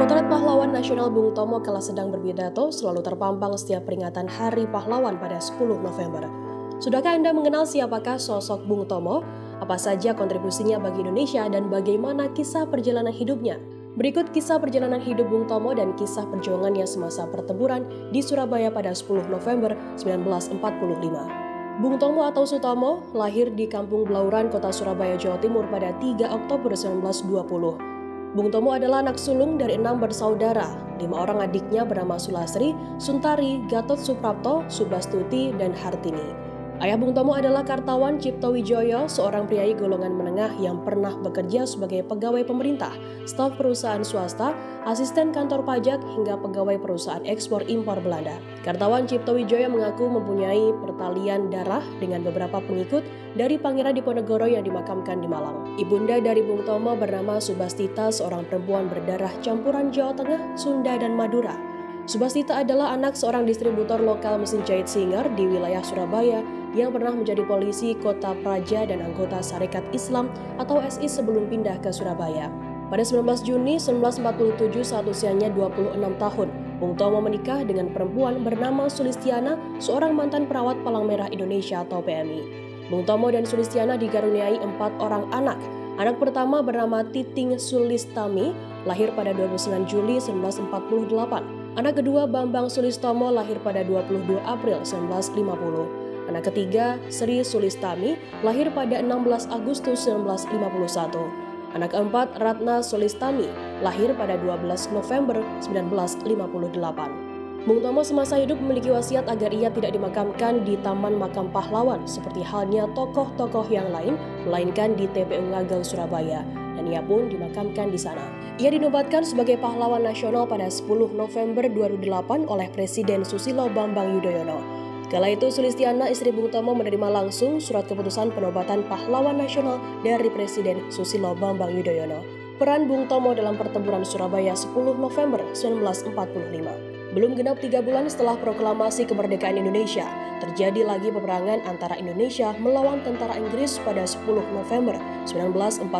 Potret pahlawan nasional Bung Tomo kala sedang berpidato selalu terpampang setiap peringatan Hari Pahlawan pada 10 November. Sudahkah Anda mengenal siapakah sosok Bung Tomo? Apa saja kontribusinya bagi Indonesia dan bagaimana kisah perjalanan hidupnya? Berikut kisah perjalanan hidup Bung Tomo dan kisah perjuangannya semasa pertempuran di Surabaya pada 10 November 1945. Bung Tomo atau Sutomo lahir di Kampung Blauran, Kota Surabaya, Jawa Timur pada 3 Oktober 1920. Bung Tomo adalah anak sulung dari enam bersaudara. Lima orang adiknya bernama Sulasri, Suntari, Gatot Suprapto, Subastuti, dan Hartini. Ayah Bung Tomo adalah Kartawan Cipto Wijoyo, seorang priai golongan menengah yang pernah bekerja sebagai pegawai pemerintah, staf perusahaan swasta, asisten kantor pajak, hingga pegawai perusahaan ekspor impor Belanda. Kartawan Cipto Wijoyo mengaku mempunyai pertalian darah dengan beberapa pengikut dari Pangeran Diponegoro yang dimakamkan di Malang. Ibunda dari Bung Tomo bernama Subastita, seorang perempuan berdarah campuran Jawa Tengah, Sunda, dan Madura. Subastita adalah anak seorang distributor lokal mesin jahit Singer di wilayah Surabaya yang pernah menjadi polisi kota Praja dan anggota Sarekat Islam atau SI sebelum pindah ke Surabaya. Pada 19 Juni 1947 saat usianya 26 tahun, Bung Tomo menikah dengan perempuan bernama Sulistiana, seorang mantan perawat Palang Merah Indonesia atau PMI. Bung Tomo dan Sulistiana dikaruniai empat orang anak. Anak pertama bernama Titing Sulistami, lahir pada 29 Juli 1948. Anak kedua Bambang Sulistomo lahir pada 22 April 1950. Anak ketiga, Sri Sulistami, lahir pada 16 Agustus 1951. Anak keempat, Ratna Sulistami, lahir pada 12 November 1958. Bung Tomo semasa hidup memiliki wasiat agar ia tidak dimakamkan di Taman Makam Pahlawan seperti halnya tokoh-tokoh yang lain, melainkan di TPU Ngagel, Surabaya. Dan ia pun dimakamkan di sana. Ia dinobatkan sebagai pahlawan nasional pada 10 November 2008 oleh Presiden Susilo Bambang Yudhoyono. Kala itu Sulistiana istri Bung Tomo menerima langsung surat keputusan penobatan pahlawan nasional dari Presiden Susilo Bambang Yudhoyono. Peran Bung Tomo dalam pertempuran Surabaya 10 November 1945. Belum genap tiga bulan setelah proklamasi kemerdekaan Indonesia, terjadi lagi peperangan antara Indonesia melawan tentara Inggris pada 10 November 1945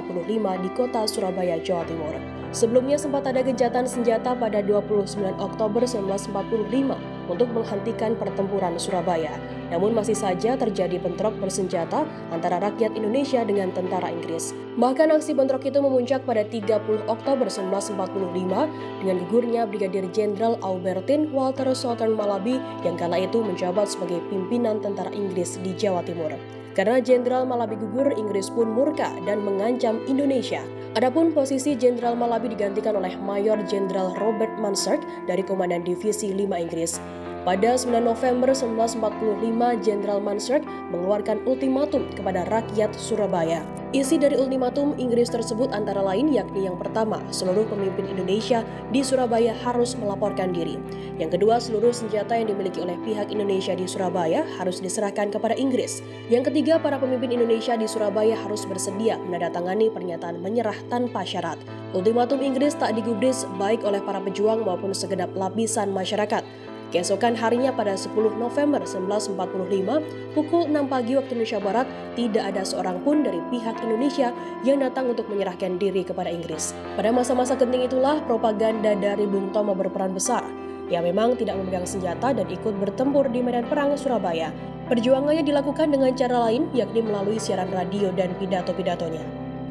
di kota Surabaya, Jawa Timur. Sebelumnya sempat ada gencatan senjata pada 29 Oktober 1945 untuk menghentikan pertempuran Surabaya. Namun masih saja terjadi bentrok bersenjata antara rakyat Indonesia dengan tentara Inggris. Bahkan aksi bentrok itu memuncak pada 30 Oktober 1945 dengan gugurnya Brigadir Jenderal Albertin Walter Southern Malabi yang kala itu menjabat sebagai pimpinan tentara Inggris di Jawa Timur. Karena Jenderal Malabi gugur, Inggris pun murka dan mengancam Indonesia. Adapun posisi Jenderal Malabi digantikan oleh Mayor Jenderal Robert Mansart dari Komandan Divisi 5 Inggris. Pada 9 November 1945, Jenderal Mansart mengeluarkan ultimatum kepada rakyat Surabaya. Isi dari ultimatum Inggris tersebut antara lain yakni yang pertama, seluruh pemimpin Indonesia di Surabaya harus melaporkan diri. Yang kedua, seluruh senjata yang dimiliki oleh pihak Indonesia di Surabaya harus diserahkan kepada Inggris. Yang ketiga, para pemimpin Indonesia di Surabaya harus bersedia menandatangani pernyataan menyerah tanpa syarat. Ultimatum Inggris tak digubris baik oleh para pejuang maupun segenap lapisan masyarakat. Keesokan harinya pada 10 November 1945, pukul 6 pagi waktu Indonesia Barat, tidak ada seorang pun dari pihak Indonesia yang datang untuk menyerahkan diri kepada Inggris. Pada masa-masa genting itulah propaganda dari Bung Tomo berperan besar. Ia memang tidak memegang senjata dan ikut bertempur di medan perang Surabaya. Perjuangannya dilakukan dengan cara lain, yakni melalui siaran radio dan pidato-pidatonya.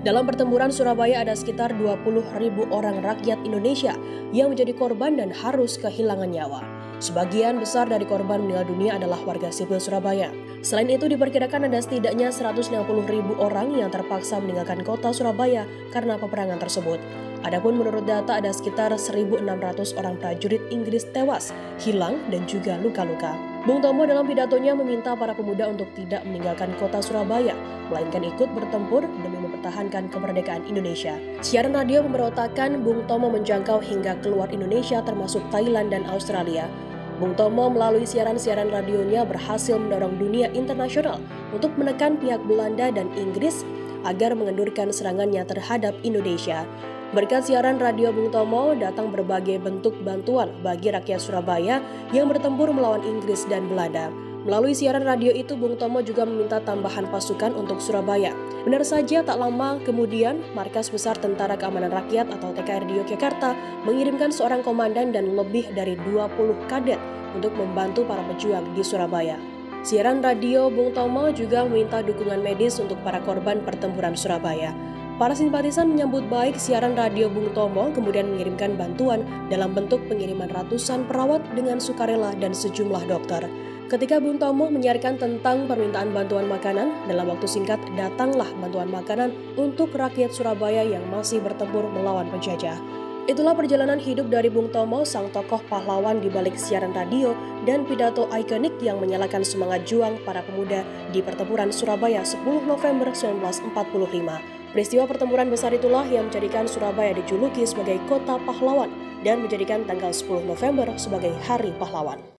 Dalam pertempuran Surabaya ada sekitar 20 ribu orang rakyat Indonesia yang menjadi korban dan harus kehilangan nyawa. Sebagian besar dari korban meninggal dunia adalah warga sipil Surabaya. Selain itu diperkirakan ada setidaknya 160 ribu orang yang terpaksa meninggalkan kota Surabaya karena peperangan tersebut. Adapun menurut data ada sekitar 1.600 orang prajurit Inggris tewas, hilang, dan juga luka-luka. Bung Tomo dalam pidatonya meminta para pemuda untuk tidak meninggalkan kota Surabaya, melainkan ikut bertempur demi mempertahankan kemerdekaan Indonesia. Siaran radio memberontakan Bung Tomo menjangkau hingga keluar Indonesia termasuk Thailand dan Australia. Bung Tomo melalui siaran-siaran radionya berhasil mendorong dunia internasional untuk menekan pihak Belanda dan Inggris agar mengendurkan serangannya terhadap Indonesia. Berkat siaran radio Bung Tomo datang berbagai bentuk bantuan bagi rakyat Surabaya yang bertempur melawan Inggris dan Belanda. Melalui siaran radio itu, Bung Tomo juga meminta tambahan pasukan untuk Surabaya. Benar saja, tak lama kemudian, Markas Besar Tentara Keamanan Rakyat atau TKR di Yogyakarta mengirimkan seorang komandan dan lebih dari 20 kadet untuk membantu para pejuang di Surabaya. Siaran radio Bung Tomo juga meminta dukungan medis untuk para korban pertempuran Surabaya. Para simpatisan menyambut baik siaran radio Bung Tomo kemudian mengirimkan bantuan dalam bentuk pengiriman ratusan perawat dengan sukarela dan sejumlah dokter. Ketika Bung Tomo menyiarkan tentang permintaan bantuan makanan, dalam waktu singkat datanglah bantuan makanan untuk rakyat Surabaya yang masih bertempur melawan penjajah. Itulah perjalanan hidup dari Bung Tomo, sang tokoh pahlawan di balik siaran radio dan pidato ikonik yang menyalakan semangat juang para pemuda di pertempuran Surabaya 10 November 1945. Peristiwa pertempuran besar itulah yang menjadikan Surabaya dijuluki sebagai kota pahlawan dan menjadikan tanggal 10 November sebagai Hari Pahlawan.